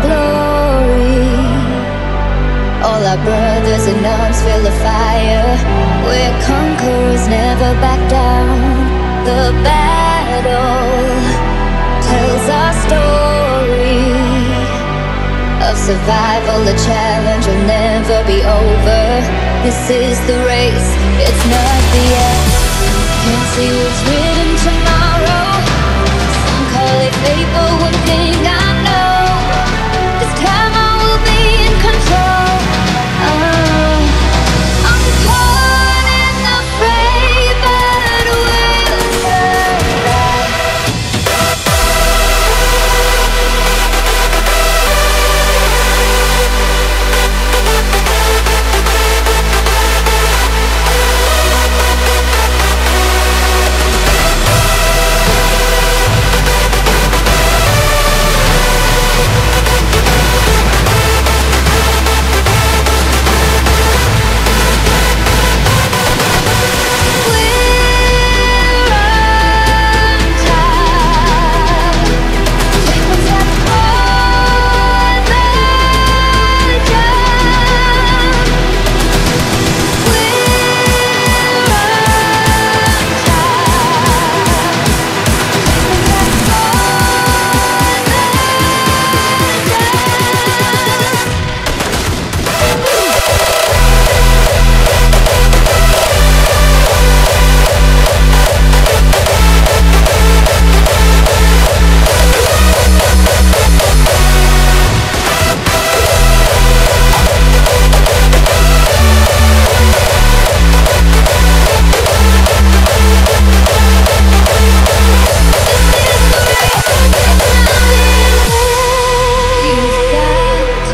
glory. All our brothers and arms fill the fire. We're conquerors, never back down. The battle tells our story of survival. The challenge will never be over. This is the race, it's not the end. Can't see what's written tomorrow. Some call it fate, but one thing I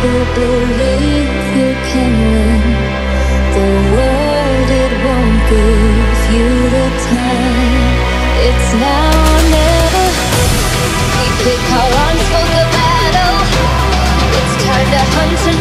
to believe you can win. The world, it won't give you the time. It's now or never. We for the battle. It's time to hunt